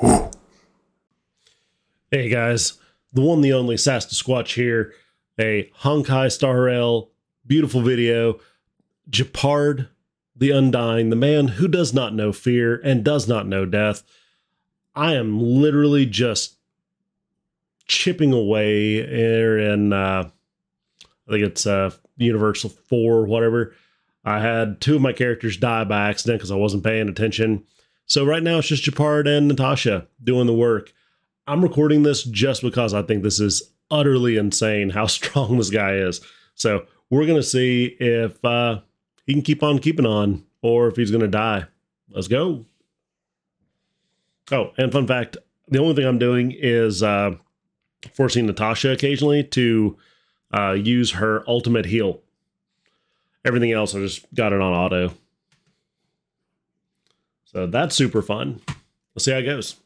Hey guys, the one, the only Sasadesquatch here. A Honkai Star Rail, beautiful video. Gepard, the Undying, the man who does not know fear and does not know death. I am literally just chipping away here in, uh, I think it's uh, Universal 4 whatever. I had two of my characters die by accident because I wasn't paying attention. So right now it's just Gepard and Natasha doing the work. I'm recording this just because I think this is utterly insane how strong this guy is. So we're gonna see if uh, he can keep on keeping on or if he's gonna die. Let's go. Oh, and fun fact: the only thing I'm doing is uh, forcing Natasha occasionally to uh, use her ultimate heal. Everything else, I just got it on auto. So that's super fun. Let's see how it goes.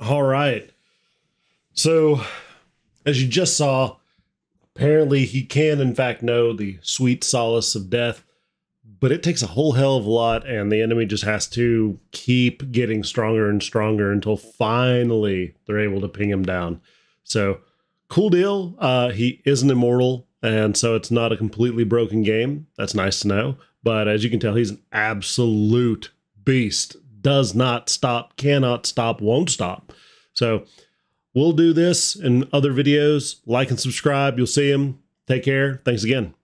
All right. So, as you just saw, apparently he can, in fact, know the sweet solace of death, but it takes a whole hell of a lot, and the enemy just has to keep getting stronger and stronger until finally they're able to ping him down. So, cool deal. Uh, he is an immortal, and so it's not a completely broken game. That's nice to know. But as you can tell, he's an absolute beast. Does not stop, cannot stop, won't stop. So, We'll do this in other videos. Like and subscribe. You'll see them. Take care. Thanks again.